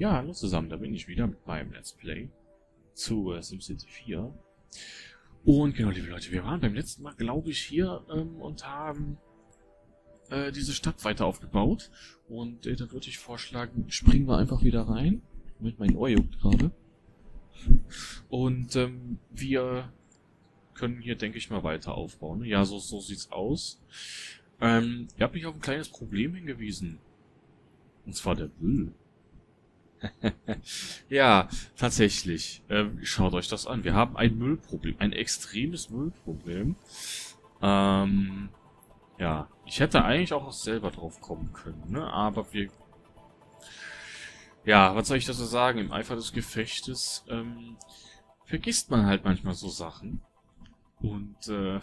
Ja, hallo zusammen, da bin ich wieder mit meinem Let's Play zu äh, SimCity 4. Und genau, liebe Leute, wir waren beim letzten Mal, glaube ich, hier ähm, und haben äh, diese Stadt weiter aufgebaut. Und äh, da würde ich vorschlagen, springen wir einfach wieder rein. Mit mein Ohr juckt gerade. Und ähm, wir können hier, denke ich mal, weiter aufbauen. Ja, so, so sieht's aus. Ähm, ihr habt mich auf ein kleines Problem hingewiesen. Und zwar der Müll. ja, tatsächlich. Ähm, schaut euch das an. Wir haben ein Müllproblem. Ein extremes Müllproblem. Ähm, ja, ich hätte eigentlich auch selber drauf kommen können, ne? Aber wir... Ja, was soll ich dazu sagen? Im Eifer des Gefechtes ähm, vergisst man halt manchmal so Sachen. Und äh,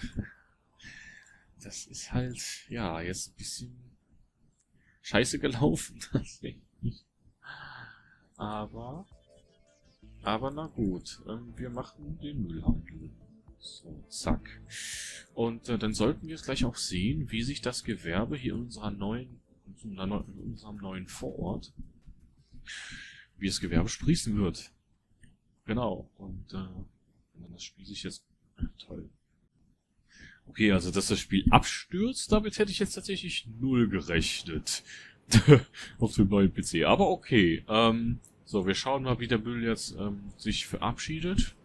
das ist halt, ja, jetzt ein bisschen scheiße gelaufen. Aber, aber na gut, ähm, wir machen den Müllhandel. So, zack. Und äh, dann sollten wir es gleich auch sehen, wie sich das Gewerbe hier in unserer neuen, in unserem neuen Vorort, wie das Gewerbe sprießen wird. Genau. Und äh, das Spiel sich jetzt... Toll. Okay, also dass das Spiel abstürzt, damit hätte ich jetzt tatsächlich null gerechnet. Auf dem neuen PC. Aber okay. Ähm, so, wir schauen mal, wie der Müll jetzt ähm, sich verabschiedet.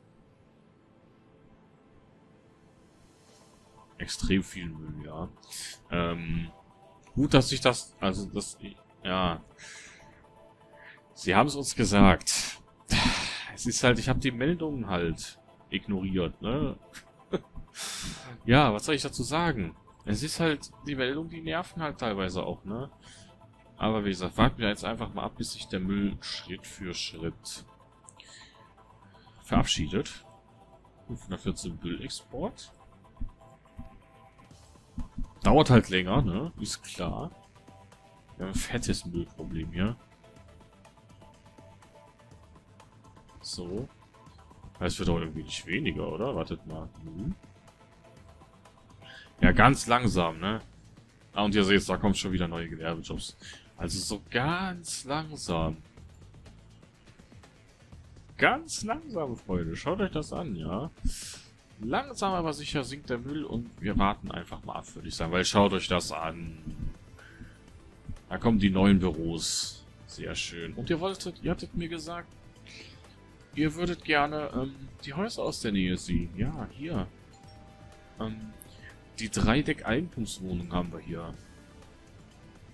Extrem viel Müll, ja. Ähm, gut, dass ich das, also das, ja. Sie haben es uns gesagt. Es ist halt, ich habe die Meldungen halt ignoriert, ne? ja, was soll ich dazu sagen? Es ist halt, die Meldungen, die nerven halt teilweise auch, ne? Aber wie gesagt, warten wir jetzt einfach mal ab, bis sich der Müll Schritt für Schritt verabschiedet. 514 Müllexport. Dauert halt länger, ne? Ist klar. Wir haben ein fettes Müllproblem hier. So. Es wird auch irgendwie nicht weniger, oder? Wartet mal. Hm. Ja, ganz langsam, ne? Ah, und ihr seht, da kommen schon wieder neue Gewerbejobs. Also so ganz langsam. Ganz langsam, Freunde. Schaut euch das an, ja. Langsam aber sicher sinkt der Müll und wir warten einfach mal ab, würde ich sagen. Weil schaut euch das an. Da kommen die neuen Büros. Sehr schön. Und ihr wolltet, ihr hattet mir gesagt, ihr würdet gerne ähm, die Häuser aus der Nähe sehen. Ja, hier. Ähm, die Dreideck-Eigentumswohnung haben wir hier.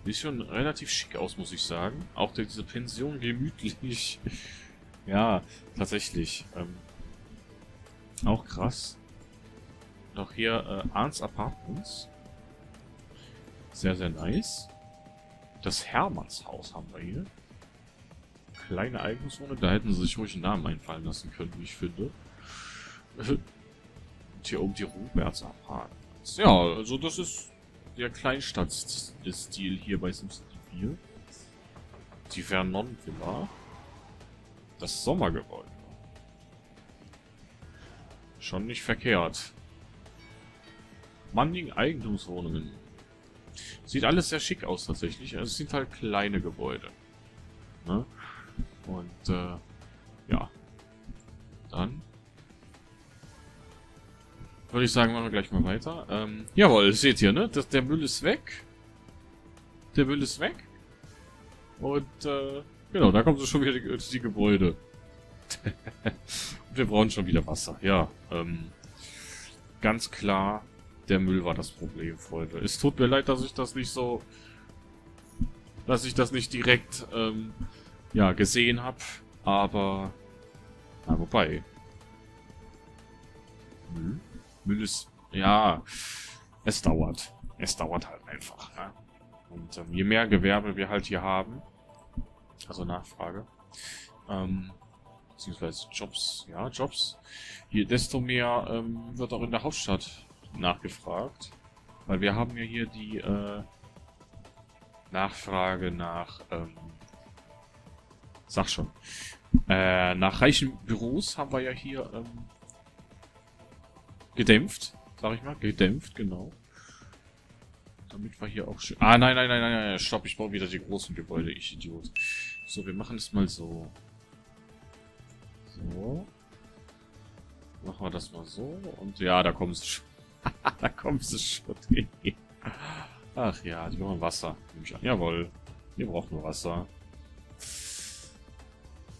Sieht schon relativ schick aus, muss ich sagen. Auch diese Pension gemütlich. ja, tatsächlich. Ähm, auch krass. Noch hier äh, Arns Apartments. Sehr, sehr nice. Das Hermannshaus haben wir hier. Kleine Eigentumswohnung. Da hätten sie sich ruhig einen Namen einfallen lassen können, wie ich finde. Und hier oben die Roberts Apartments. Ja, also das ist der Kleinstadtstil hier bei SimCity 4. Die Vernon Villa. Das Sommergebäude. Schon nicht verkehrt. Manning Eigentumswohnungen. Sieht alles sehr schick aus tatsächlich. Also es sind halt kleine Gebäude. Ne? Und äh, ja. Dann würde ich sagen, machen wir gleich mal weiter. Ähm, jawohl, seht ihr, ne? Das, der Müll ist weg. Der Müll ist weg. Und, äh, genau, da kommen so schon wieder die, die Gebäude. Wir brauchen schon wieder Wasser. Ja, ähm, ganz klar, der Müll war das Problem, Freunde. Es tut mir leid, dass ich das nicht so, dass ich das nicht direkt, ähm, ja, gesehen habe. Aber, na, wobei. Müll? Müll ist, ja, es dauert. Es dauert halt einfach. Ne? Und ähm, je mehr Gewerbe wir halt hier haben, also Nachfrage, ähm, beziehungsweise Jobs, ja, Jobs, hier, desto mehr ähm, wird auch in der Hauptstadt nachgefragt. Weil wir haben ja hier die äh, Nachfrage nach, ähm, sag schon, äh, nach reichen Büros haben wir ja hier ähm, Gedämpft, sag ich mal. Gedämpft, genau. Damit wir hier auch schön... Ah, nein, nein, nein, nein, nein, stopp, ich baue wieder die großen Gebäude, ich Idiot. So, wir machen es mal so. So. Machen wir das mal so. Und ja, da kommen sie schon. da kommen sie schon. Ach ja, die brauchen Wasser. Jawohl. Ihr braucht nur Wasser.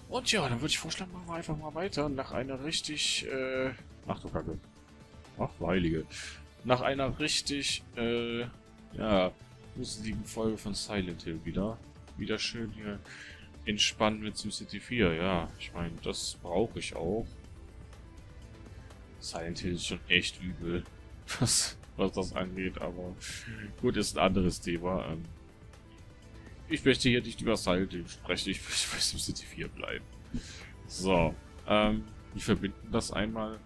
Und ja, dann würde ich vorschlagen, machen wir einfach mal weiter. Nach einer richtig, äh... Ach du Kacke. Ach, Heilige. Nach einer richtig, äh... Ja, gruseligen Folge von Silent Hill wieder. Wieder schön hier entspannt mit SimCity 4. Ja, ich meine, das brauche ich auch. Silent Hill ist schon echt übel, was, was das angeht, aber gut, ist ein anderes Thema. Ähm, ich möchte hier nicht über Silent Hill sprechen, ich möchte bei SimCity 4 bleiben. So, ähm, wir verbinden das einmal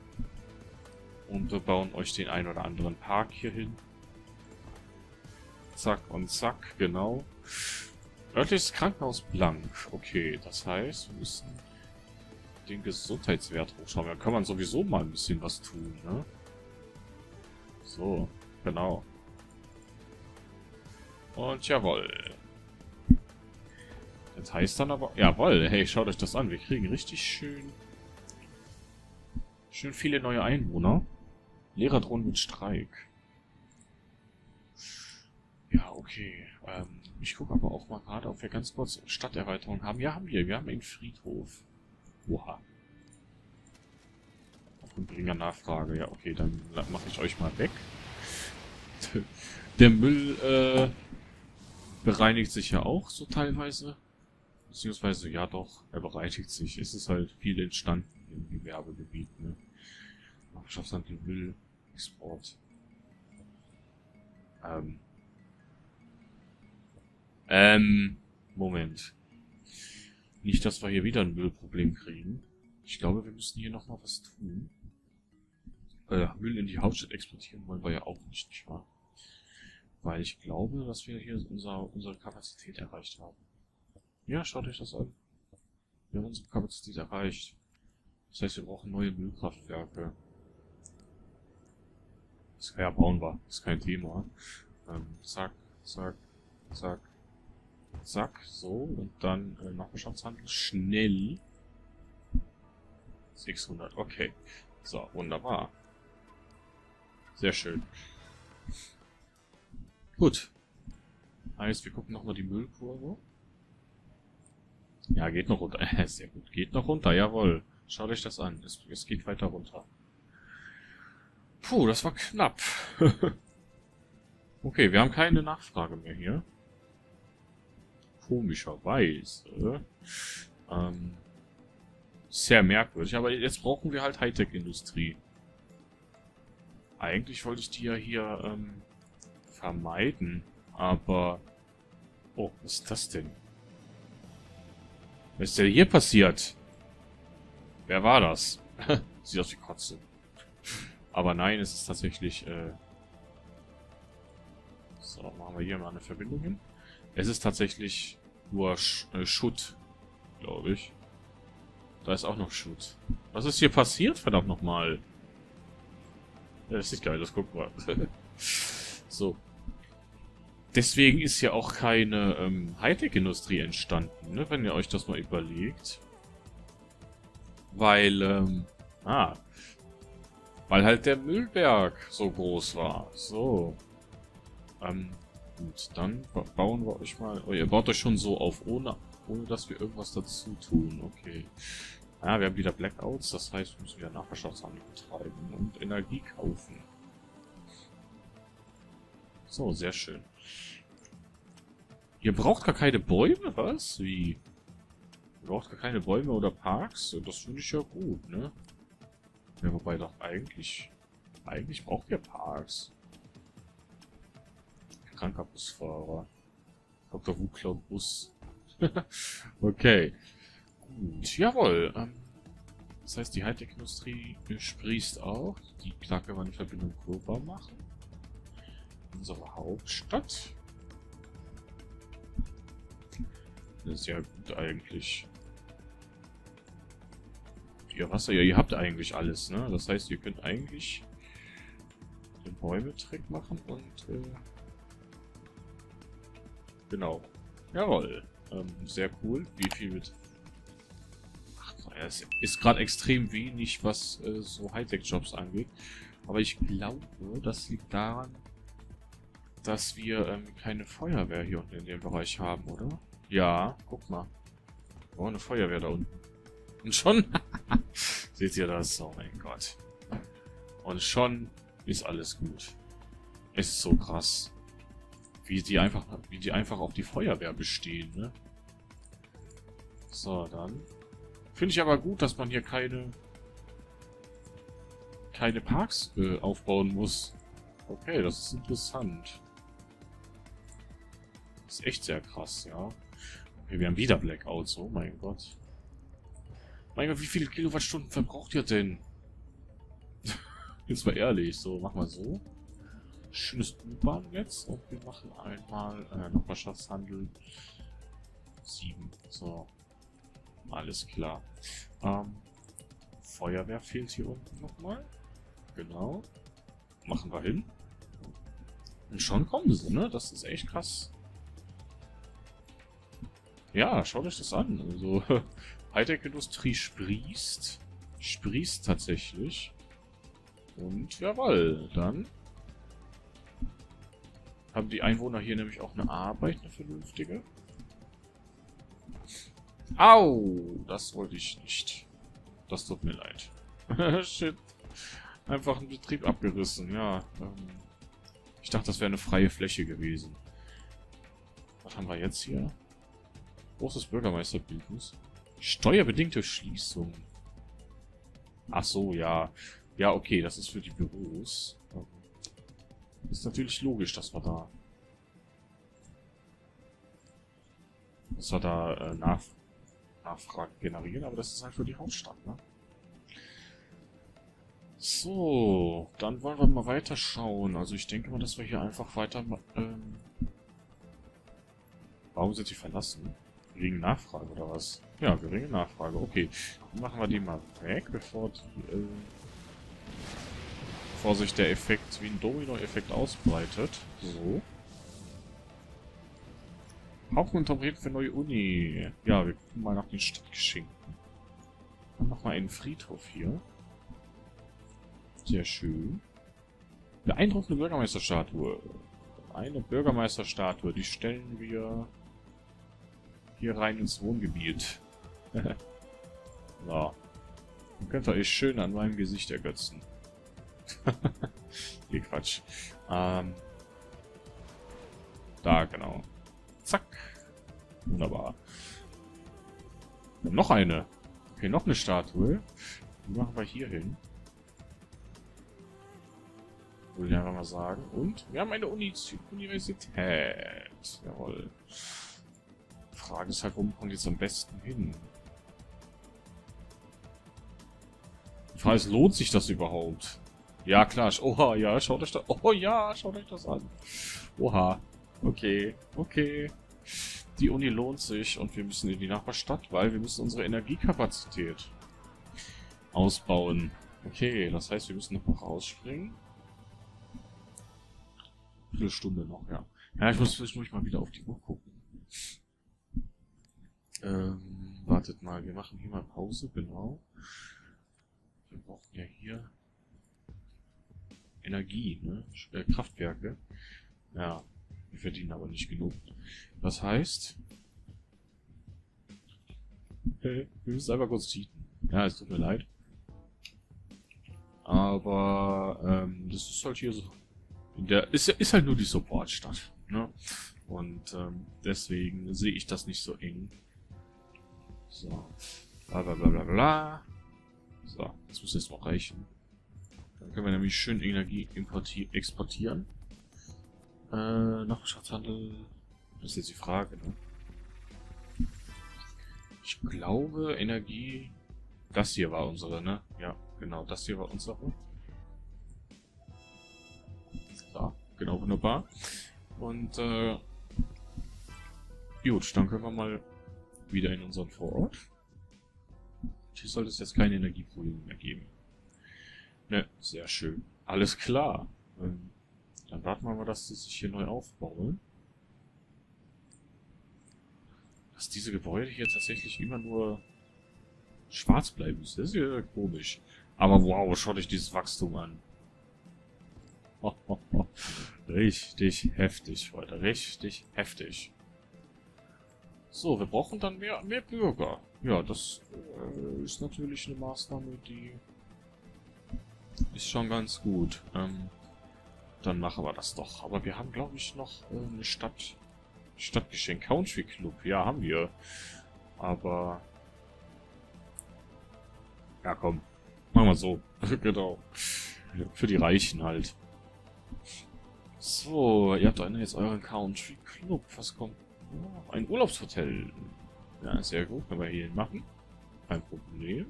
und wir bauen euch den ein oder anderen Park hier hin. Zack und zack, genau. Örtliches Krankenhaus blank. Okay, das heißt, wir müssen den Gesundheitswert hochschauen. Da kann man sowieso mal ein bisschen was tun, ne? So, genau. Und jawohl. Das heißt dann aber... Jawohl, hey, schaut euch das an. Wir kriegen richtig schön... Schön viele neue Einwohner. Lehrer drohen mit Streik. Ja, okay. Ähm, ich gucke aber auch mal gerade, ob wir ganz kurz Stadterweiterung haben. Ja, haben wir. Wir haben einen Friedhof. Oha. Aufgrund geringer Nachfrage. Ja, okay, dann mache ich euch mal weg. Der Müll äh, bereinigt sich ja auch so teilweise. Beziehungsweise, ja doch, er bereinigt sich. Es ist halt viel entstanden im Gewerbegebiet. Nachbarschaftsland den Müll, Export. Ähm, ähm, Moment. Nicht, dass wir hier wieder ein Müllproblem kriegen. Ich glaube, wir müssen hier nochmal was tun. Äh, Müll in die Hauptstadt exportieren wollen wir ja auch nicht, nicht wahr? Weil ich glaube, dass wir hier unser, unsere Kapazität erreicht haben. Ja, schaut euch das an. Wir haben unsere Kapazität erreicht. Das heißt, wir brauchen neue Müllkraftwerke. Das ja, bauen wir. Das ist kein Thema. Ähm, zack, zack, zack, Zack, so. Und dann äh, Nachbarschaftshandel. Schnell. 600, okay. So, wunderbar. Sehr schön. Gut. Heißt, wir gucken nochmal die Müllkurve. Ja, geht noch runter. Sehr gut. Geht noch runter, jawohl. Schaut euch das an. Es, es geht weiter runter. Puh, das war knapp. okay, wir haben keine Nachfrage mehr hier komischerweise. Ähm, sehr merkwürdig, aber jetzt brauchen wir halt Hightech-Industrie. Eigentlich wollte ich die ja hier ähm, vermeiden, aber... Oh, was ist das denn? Was ist denn hier passiert? Wer war das? Sieht aus wie Kotze. Aber nein, es ist tatsächlich... Äh so, machen wir hier mal eine Verbindung hin. Es ist tatsächlich nur Sch äh, Schutt, glaube ich. Da ist auch noch Schutt. Was ist hier passiert, verdammt nochmal? Ja, das ist geil, das gucken wir. so. Deswegen ist ja auch keine ähm, Hightech-Industrie entstanden, ne, wenn ihr euch das mal überlegt. Weil, ähm, ah, weil halt der Müllberg so groß war. So. Ähm, Gut, dann bauen wir euch mal... Oh, ihr baut euch schon so auf, ohne, ohne dass wir irgendwas dazu tun. Okay. Ja, wir haben wieder Blackouts, das heißt, wir müssen wieder Nachbarschaftshandel betreiben und Energie kaufen. So, sehr schön. Ihr braucht gar keine Bäume, was? Wie? Ihr braucht gar keine Bäume oder Parks? Das finde ich ja gut, ne? Ja, wobei doch eigentlich... Eigentlich braucht ihr Parks kranker Busfahrer. Dr. Wu klaut Bus. okay. Gut, jawohl. Ähm, das heißt, die Hightech-Industrie sprießt auch. Die eine Verbindung kurbar machen. Unsere Hauptstadt. Ja gut eigentlich. Ihr Wasser, ja, ihr habt eigentlich alles, ne? Das heißt, ihr könnt eigentlich den Bäume-Trick machen und äh, Genau. Jawohl. Ähm, sehr cool. Wie viel wird... Ach, es ist gerade extrem wenig, was äh, so Hightech-Jobs angeht. Aber ich glaube, das liegt daran, dass wir ähm, keine Feuerwehr hier unten in dem Bereich haben, oder? Ja, guck mal. Oh, eine Feuerwehr da unten. Und schon... Seht ihr das? Oh mein Gott. Und schon ist alles gut. Es ist so krass. Wie die einfach, wie die einfach auf die Feuerwehr bestehen, ne? So, dann. Finde ich aber gut, dass man hier keine keine Parks äh, aufbauen muss. Okay, das ist interessant. Das ist echt sehr krass, ja. Okay, wir haben wieder Blackouts, oh mein Gott. Mein Gott, wie viele Kilowattstunden verbraucht ihr denn? Jetzt mal ehrlich, so, mach mal so. Schönes U-Bahn-Netz und wir machen einmal äh, Nachbarschaftshandel 7. So. Alles klar. Ähm, Feuerwehr fehlt hier unten nochmal. Genau. Machen wir hin. Und schon kommen sie, ne? Das ist echt krass. Ja, schaut euch das an. Also, Hightech-Industrie sprießt. Sprießt tatsächlich. Und jawoll, dann haben die Einwohner hier nämlich auch eine Arbeit, eine vernünftige. Au! Das wollte ich nicht. Das tut mir leid. Shit. Einfach ein Betrieb abgerissen, ja. Ähm, ich dachte, das wäre eine freie Fläche gewesen. Was haben wir jetzt hier? Großes Bürgermeisterbildnis. Steuerbedingte Schließung. Ach so, ja. Ja, okay, das ist für die Büros. Ähm, ist natürlich logisch, dass wir da... Dass wir da äh, Nach Nachfragen generieren, aber das ist halt für die Hauptstadt, ne? So, dann wollen wir mal weiter schauen. Also ich denke mal, dass wir hier einfach weiter... Ähm Warum sind die verlassen? Wegen Nachfrage oder was? Ja, geringe Nachfrage. Okay, machen wir die mal weg, bevor die... Äh bevor sich der Effekt wie ein Domino-Effekt ausbreitet. So. Hauptinterpret für neue Uni. Ja, wir gucken mal nach den Stadtgeschenken. Dann noch mal einen Friedhof hier. Sehr schön. Beeindruckende Bürgermeisterstatue. Eine Bürgermeisterstatue, die stellen wir hier rein ins Wohngebiet. so. Dann könnt ihr euch schön an meinem Gesicht ergötzen. nee, Quatsch. Ähm, da, genau. Zack. Wunderbar. noch eine. Okay, noch eine Statue. Die machen wir hier hin. Würde ich einfach mal sagen. Und wir haben eine Uni Universität. Jawohl. Frage ist halt, wo kommt jetzt am besten hin? Die Frage lohnt sich das überhaupt? Ja, klar. Oha, ja, schaut euch das... Oh ja, schaut euch das an. Oha. Okay, okay. Die Uni lohnt sich und wir müssen in die Nachbarstadt, weil wir müssen unsere Energiekapazität ausbauen. Okay, das heißt, wir müssen noch rausspringen. Viertelstunde noch, ja. Ja, ich muss zwischendurch mal wieder auf die Uhr gucken. Ähm, wartet mal, wir machen hier mal Pause, genau. Wir brauchen ja hier Energie, ne? Äh, Kraftwerke. Ja, wir verdienen aber nicht genug. Das heißt... wir müssen einfach kurz cheaten. Ja, es tut mir leid. Aber ähm, das ist halt hier so in der ist, ist halt nur die Supportstadt. Ne? Und ähm, deswegen sehe ich das nicht so eng. So. Bla bla bla bla bla. So, das muss jetzt noch reichen. Dann können wir nämlich schön Energie exportieren. Äh, noch Schatzhandel. Das ist jetzt die Frage, ne? Ich glaube, Energie... Das hier war unsere, ne? Ja, genau, das hier war unsere. Genau, wunderbar. Und äh, gut, dann können wir mal wieder in unseren Vorort. Hier sollte es jetzt keine Energieprobleme mehr geben. Ne, sehr schön. Alles klar. Ähm, dann warten wir mal, dass sie sich hier neu aufbauen. Dass diese Gebäude hier tatsächlich immer nur schwarz bleiben müssen. Das ist ja komisch. Aber wow, schaut euch dieses Wachstum an. Richtig heftig, Freunde. Richtig heftig. So, wir brauchen dann mehr, mehr Bürger. Ja, das äh, ist natürlich eine Maßnahme, die ist schon ganz gut. Ähm, dann machen wir das doch. Aber wir haben, glaube ich, noch äh, eine Stadt... Stadtgeschenk Country Club. Ja, haben wir. Aber... Ja, komm. Machen wir so. genau. Für die Reichen halt. So, ihr habt einen jetzt euren Country Club. Was kommt? Oh, ein Urlaubshotel. Ja, sehr gut. Können wir hier machen. Kein Problem.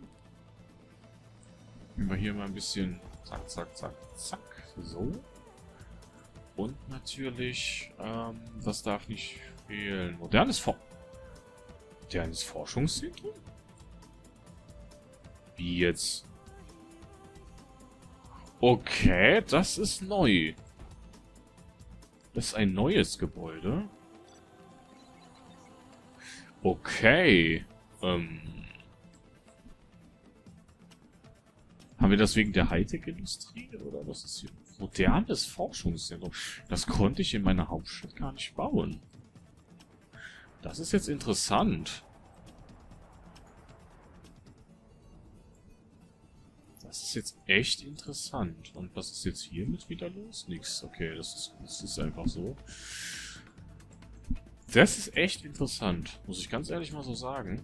Nehmen wir hier mal ein bisschen zack, zack, zack, zack. So. Und natürlich, ähm, das darf nicht fehlen. Modernes For Modernes Forschungszentrum? Wie jetzt? Okay, das ist neu. Das ist ein neues Gebäude. Okay. Ähm. Haben wir das wegen der Hightech-Industrie? Oder was ist hier? Modernes Forschungszentrum. Das konnte ich in meiner Hauptstadt gar nicht bauen. Das ist jetzt interessant. Das ist jetzt echt interessant. Und was ist jetzt hiermit wieder los? Nix. Okay, das ist, das ist einfach so. Das ist echt interessant. Muss ich ganz ehrlich mal so sagen.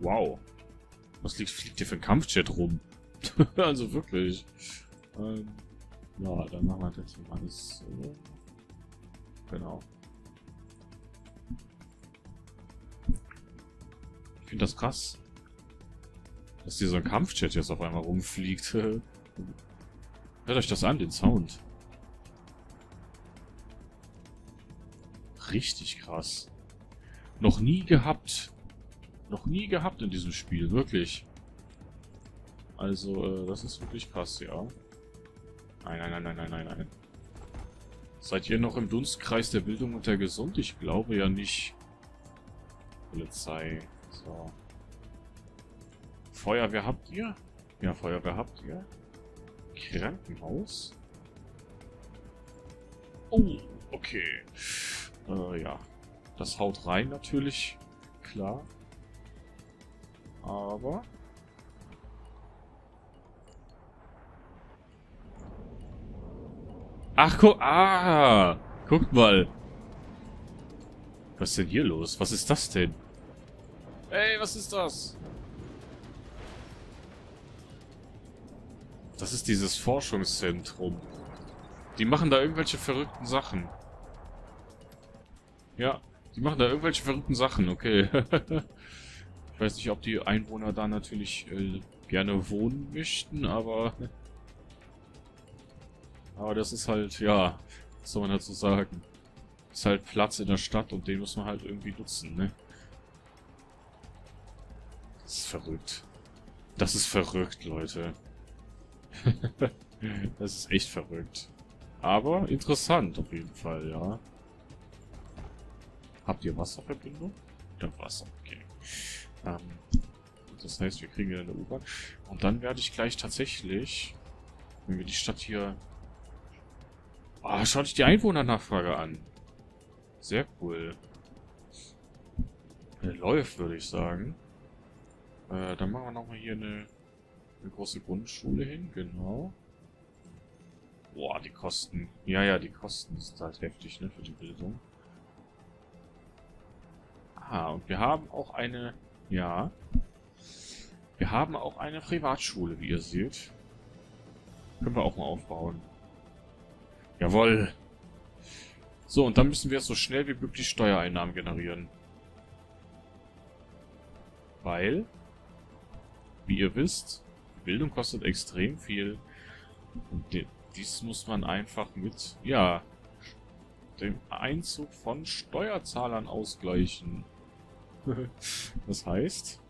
Wow. Was liegt, fliegt hier für ein Kampfjet rum? also wirklich. Ähm, ja, dann machen wir das mal alles so. Genau. Ich finde das krass. Dass hier so ein Kampfjet jetzt auf einmal rumfliegt. Hört euch das an, den Sound. Richtig krass. Noch nie gehabt. Noch nie gehabt in diesem Spiel, wirklich. Also, äh, das ist wirklich krass, ja. Nein, nein, nein, nein, nein, nein, nein. Seid ihr noch im Dunstkreis der Bildung und der Gesund? Ich glaube ja nicht. Polizei. So. Feuerwehr habt ihr? Ja, Feuerwehr habt ihr. Krankenhaus? Oh, okay. Äh, ja. Das haut rein natürlich. Klar. Aber... Ach, guck, ah, guckt mal. Was ist denn hier los? Was ist das denn? Ey, was ist das? Das ist dieses Forschungszentrum. Die machen da irgendwelche verrückten Sachen. Ja, die machen da irgendwelche verrückten Sachen, okay. ich weiß nicht, ob die Einwohner da natürlich äh, gerne wohnen möchten, aber... Aber das ist halt, ja, was soll man dazu sagen? Ist halt Platz in der Stadt und den muss man halt irgendwie nutzen, ne? Das ist verrückt. Das ist verrückt, Leute. das ist echt verrückt. Aber interessant auf jeden Fall, ja. Habt ihr Wasserverbindung? Ja, Wasser, okay. Ähm, das heißt, wir kriegen eine U-Bahn. Und dann werde ich gleich tatsächlich, wenn wir die Stadt hier Oh, schaut euch die Einwohnernachfrage an. Sehr cool. Er läuft, würde ich sagen. Äh, dann machen wir nochmal hier eine, eine große Grundschule hin, genau. Boah, die Kosten. Ja, ja, die Kosten sind halt heftig, ne, für die Bildung. Ah, und wir haben auch eine... Ja. Wir haben auch eine Privatschule, wie ihr seht. Können wir auch mal aufbauen. Jawohl. So, und dann müssen wir so schnell wie möglich Steuereinnahmen generieren. Weil, wie ihr wisst, Bildung kostet extrem viel. Und dies muss man einfach mit, ja, dem Einzug von Steuerzahlern ausgleichen. das heißt,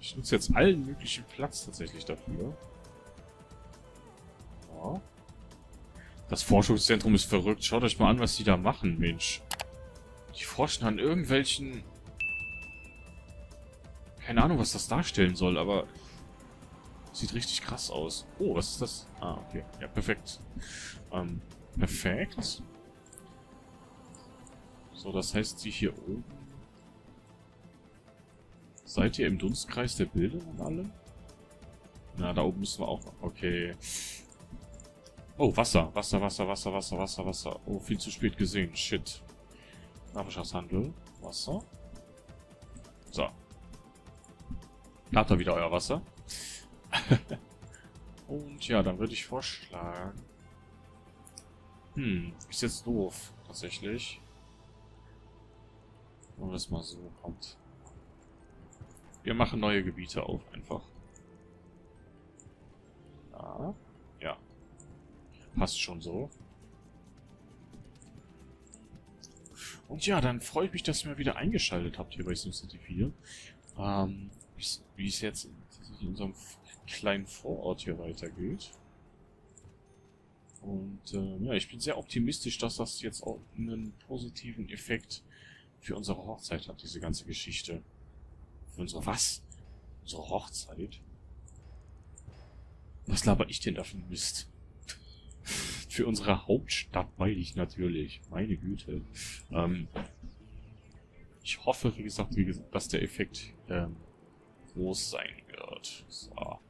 ich nutze jetzt allen möglichen Platz tatsächlich dafür. Das Forschungszentrum ist verrückt. Schaut euch mal an, was die da machen, Mensch. Die forschen an irgendwelchen... Keine Ahnung, was das darstellen soll, aber... Sieht richtig krass aus. Oh, was ist das? Ah, okay. Ja, perfekt. Ähm, perfekt. So, das heißt, sie hier oben... Seid ihr im Dunstkreis der Bilder und allem? Na, da oben müssen wir auch... Okay. Oh, Wasser. Wasser, Wasser, Wasser, Wasser, Wasser, Wasser. Oh, viel zu spät gesehen. Shit. Nachbarschaftshandel. Wasser. So. Habt ihr wieder euer Wasser? Und ja, dann würde ich vorschlagen... Hm, ist jetzt doof, tatsächlich. Wenn das mal so kommt. Wir machen neue Gebiete auf, einfach. Ja. Ja. Passt schon so. Und ja, dann freue ich mich, dass ihr mal wieder eingeschaltet habt hier bei SimCity 4. Ähm, wie es jetzt in unserem kleinen Vorort hier weitergeht. Und äh, ja, ich bin sehr optimistisch, dass das jetzt auch einen positiven Effekt für unsere Hochzeit hat, diese ganze Geschichte. Für unsere was? Unsere Hochzeit? Was laber ich denn da für Mist? für unsere Hauptstadt meine ich natürlich. Meine Güte. Ähm, ich hoffe, wie gesagt, wie gesagt, dass der Effekt ähm, groß sein wird. So.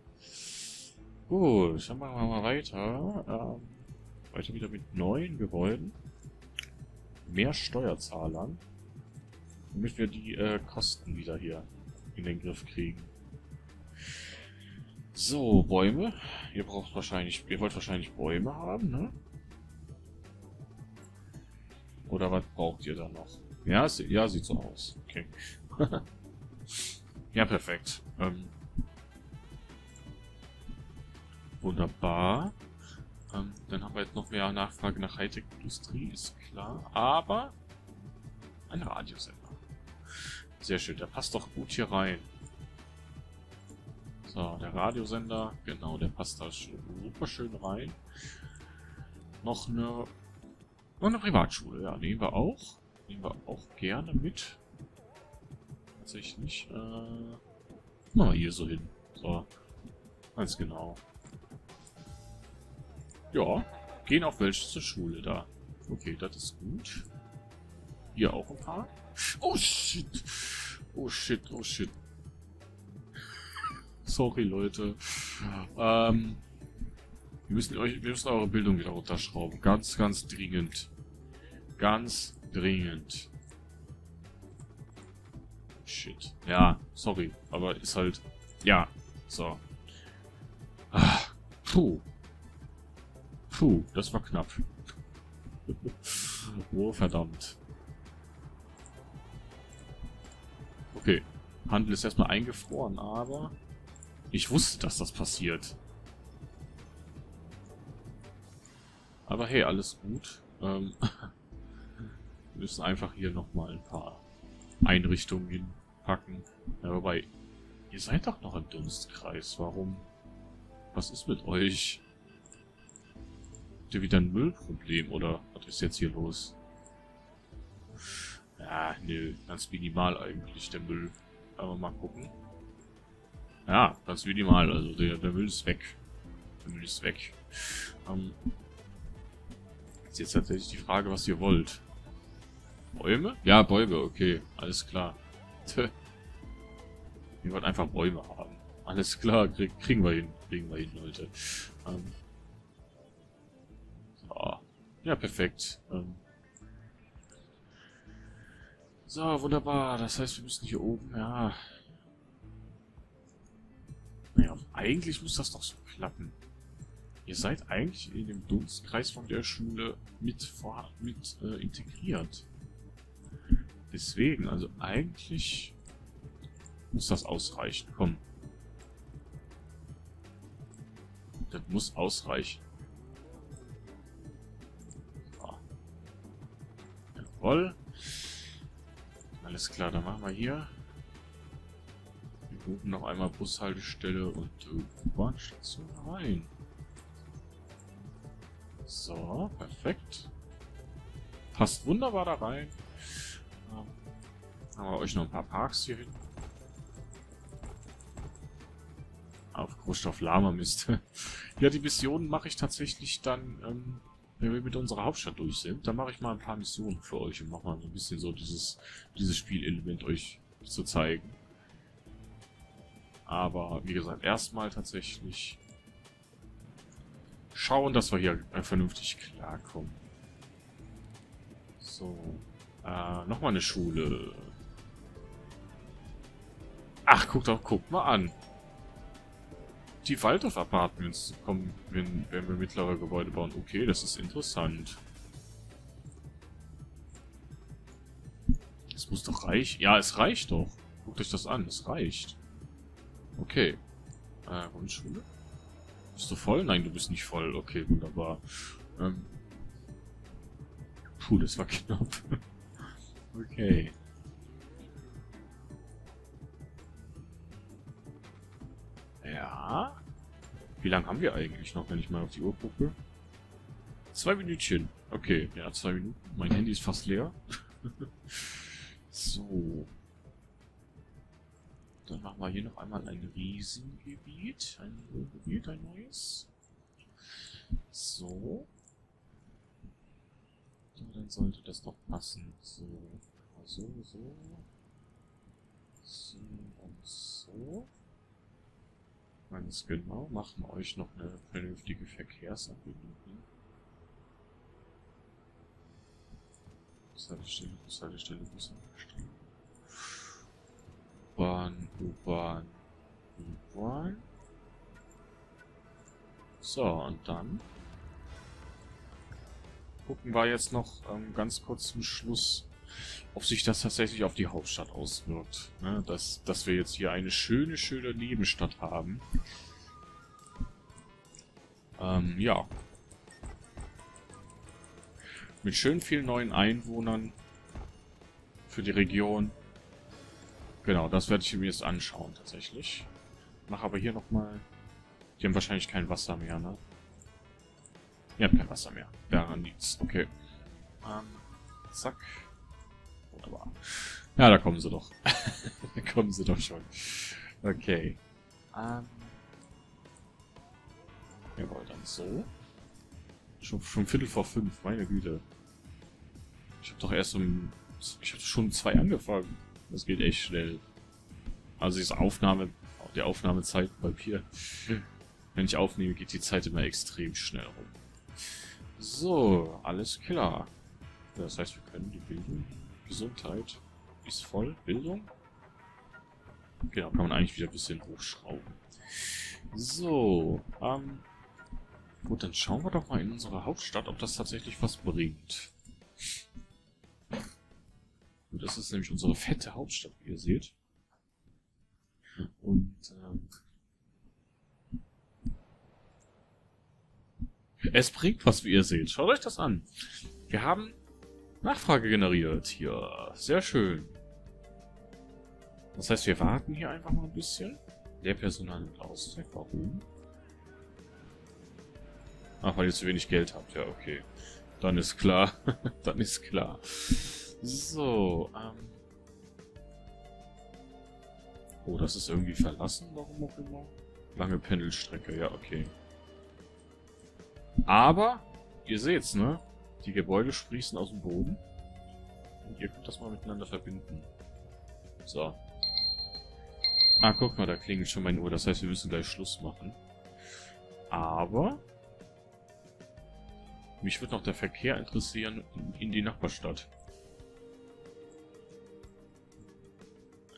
Gut, dann machen wir mal weiter. Ähm, weiter wieder mit neuen Gebäuden. Mehr Steuerzahlern. Damit wir die äh, Kosten wieder hier in den Griff kriegen. So, Bäume. Ihr braucht wahrscheinlich, ihr wollt wahrscheinlich Bäume haben, ne? Oder was braucht ihr da noch? Ja, ja sieht so aus. Okay. ja, perfekt. Ähm, wunderbar. Ähm, dann haben wir jetzt noch mehr Nachfrage nach Hightech-Industrie, ist klar. Aber ein Radiosender. Sehr schön, der passt doch gut hier rein. So, der Radiosender, genau, der passt da super schön rein. Noch eine, eine Privatschule, ja, nehmen wir auch. Nehmen wir auch gerne mit. Tatsächlich, äh, machen wir hier so hin. So, ganz genau. Ja, gehen auch welche zur Schule da. Okay, das ist gut. Hier auch ein paar. Oh shit. Oh shit, oh shit. Sorry, Leute. Ähm, wir müssen euch, wir müssen eure Bildung wieder runterschrauben. Ganz, ganz dringend. Ganz dringend. Shit. Ja, sorry. Aber ist halt... Ja. So. Ah, puh. Puh, das war knapp. oh, verdammt. Okay. Handel ist erstmal eingefroren, aber ich wusste, dass das passiert. Aber hey, alles gut. Ähm, wir müssen einfach hier nochmal ein paar Einrichtungen hinpacken. Ja, wobei, ihr seid doch noch im Dunstkreis. Warum? Was ist mit euch? Habt ihr wieder ein Müllproblem oder was ist jetzt hier los? Ja, nö, ganz minimal eigentlich, der Müll. Aber mal gucken. Ja, ganz minimal, also der, der Müll ist weg. Der Müll ist weg. Ähm, ist jetzt tatsächlich die Frage, was ihr wollt. Bäume? Ja, Bäume, okay. Alles klar. Wir wollen einfach Bäume haben. Alles klar, krieg, kriegen wir hin. Kriegen wir hin, Leute. Ähm, so. Ja, perfekt. Ähm, so, wunderbar. Das heißt, wir müssen hier oben, ja... Naja, eigentlich muss das doch so klappen. Ihr seid eigentlich in dem Dunstkreis von der Schule mit, vor, mit äh, integriert. Deswegen, also eigentlich muss das ausreichen. Komm. Das muss ausreichen. So. Jawohl. Alles klar, dann machen wir hier. Buchen noch einmal Bushaltestelle und äh, U-Bahn-Station rein. So, perfekt. Passt wunderbar da rein. Ähm, haben wir euch noch ein paar Parks hier hin. Auf Großstoff Lama Mist. ja, die Missionen mache ich tatsächlich dann, ähm, wenn wir mit unserer Hauptstadt durch sind. Dann mache ich mal ein paar Missionen für euch und mache mal so ein bisschen so dieses, dieses Spielelement euch zu zeigen. Aber wie gesagt, erstmal tatsächlich schauen, dass wir hier vernünftig klarkommen. So. Äh, nochmal eine Schule. Ach, guck doch, guck mal an. Die Waldorf Apartments kommen, wenn, wenn wir mittlere Gebäude bauen. Okay, das ist interessant. Es muss doch reichen. Ja, es reicht doch. Guckt euch das an, es reicht. Okay. Äh, Grundschule? Bist du voll? Nein, du bist nicht voll. Okay, wunderbar. Ähm. Puh, das war knapp. okay. Ja. Wie lange haben wir eigentlich noch, wenn ich mal auf die Uhr gucke? Zwei Minütchen. Okay, ja, zwei Minuten. Mein Handy ist fast leer. so. Dann machen wir hier noch einmal ein Riesengebiet. Ein Gebiet, ein neues. So. Und dann sollte das doch passen. So. So, so. So und so. Ganz genau. Machen euch noch eine vernünftige Verkehrsanbindung hin. Bushaltestelle, Bushaltestelle, Bushaltestelle. U-Bahn, U-Bahn, U-Bahn. So, und dann gucken wir jetzt noch ähm, ganz kurz zum Schluss, ob sich das tatsächlich auf die Hauptstadt auswirkt. Ne? Dass, dass wir jetzt hier eine schöne, schöne Nebenstadt haben. Ähm, ja. Mit schön vielen neuen Einwohnern für die Region. Genau, das werde ich mir jetzt anschauen, tatsächlich. Mach aber hier nochmal... Die haben wahrscheinlich kein Wasser mehr, ne? Ihr habt kein Wasser mehr. Daran nichts. Okay. Ähm, zack. Wunderbar. Ja, da kommen sie doch. da kommen sie doch schon. Okay. Ähm. Jawohl, dann so. Schon, schon Viertel vor fünf, meine Güte. Ich habe doch erst um... Ich habe schon zwei angefangen. Das geht echt schnell. Also diese Aufnahme, die Aufnahmezeit bei mir. Wenn ich aufnehme, geht die Zeit immer extrem schnell rum. So, alles klar. Das heißt, wir können die Bildung, Gesundheit ist voll. Bildung? Genau, kann man eigentlich wieder ein bisschen hochschrauben. So, ähm... Gut, dann schauen wir doch mal in unsere Hauptstadt, ob das tatsächlich was bringt. Das ist nämlich unsere fette Hauptstadt, wie ihr seht. Und ähm, es bringt was, wie ihr seht. Schaut euch das an. Wir haben Nachfrage generiert hier. Sehr schön. Das heißt, wir warten hier einfach mal ein bisschen. Der Personal nimmt Auszeit. Warum? Ach, weil ihr zu wenig Geld habt. Ja, okay. Dann ist klar. Dann ist klar. So, ähm. Oh, das ist irgendwie verlassen, warum auch immer. Lange Pendelstrecke, ja, okay. Aber, ihr seht's, ne? Die Gebäude sprießen aus dem Boden. Und ihr könnt das mal miteinander verbinden. So. Ah, guck mal, da klingelt schon meine Uhr. Das heißt, wir müssen gleich Schluss machen. Aber... Mich würde noch der Verkehr interessieren in, in die Nachbarstadt.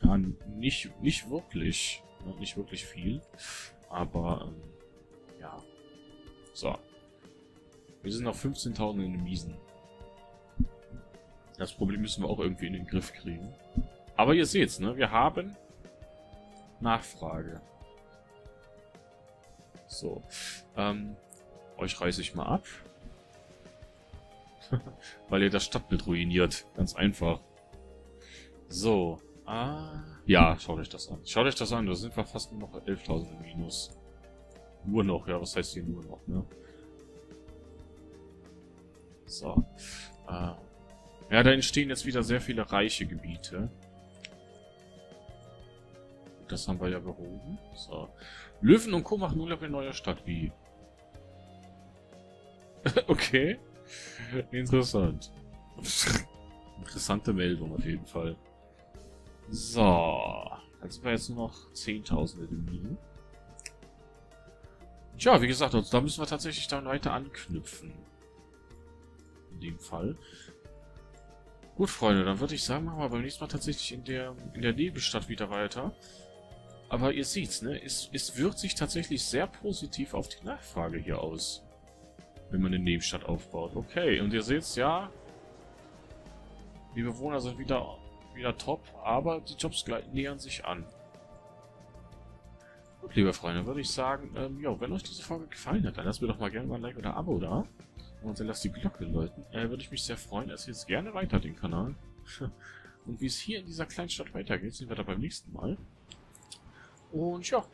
Ja, nicht, nicht wirklich. Nicht wirklich viel. Aber, ähm, ja. So. Wir sind noch 15.000 in den Miesen. Das Problem müssen wir auch irgendwie in den Griff kriegen. Aber ihr seht's, ne? Wir haben Nachfrage. So. Ähm, euch reiße ich mal ab. Weil ihr das Stadtbild ruiniert. Ganz einfach. So. Ah, ja, schaut euch das an. Schaut euch das an, da sind wir fast nur noch 11.000 im Minus. Nur noch, ja, was heißt hier nur noch, ne? So. Äh, ja, da entstehen jetzt wieder sehr viele reiche Gebiete. Das haben wir ja behoben. So. Löwen und Co. machen Urlaub in neuer Stadt. Wie? okay. Interessant. Interessante Meldung auf jeden Fall. So. Dann sind wir jetzt nur noch 10.000 in Minen. Tja, wie gesagt, da müssen wir tatsächlich dann weiter anknüpfen. In dem Fall. Gut, Freunde, dann würde ich sagen, machen wir beim nächsten Mal tatsächlich in der, in der Nebelstadt wieder weiter. Aber ihr seht's, ne? Es, es wirkt sich tatsächlich sehr positiv auf die Nachfrage hier aus. Wenn man eine Nebenstadt aufbaut. Okay, und ihr seht's, ja. Die Bewohner sind wieder, wieder top, aber die Jobs nähern sich an. Gut, liebe Freunde, würde ich sagen, ähm, ja, wenn euch diese Folge gefallen hat, dann lasst mir doch mal gerne mal ein Like oder ein Abo da. Und dann lasst die Glocke läuten. Äh, würde ich mich sehr freuen. Es jetzt gerne weiter den Kanal. Und wie es hier in dieser kleinen Stadt weitergeht, sehen wir da beim nächsten Mal. Und ja,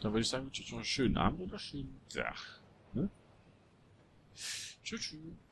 dann würde ich sagen, wünsche ich euch noch einen schönen Abend oder schönen Tag. Ne? Tschüss. tschüss.